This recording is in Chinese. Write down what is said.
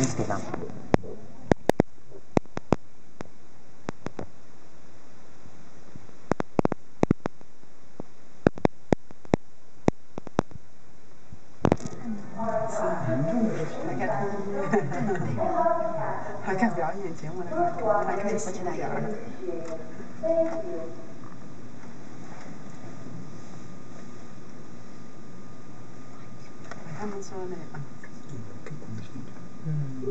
是，来看表演节目了，那肯定不是那样的。他们说的啊。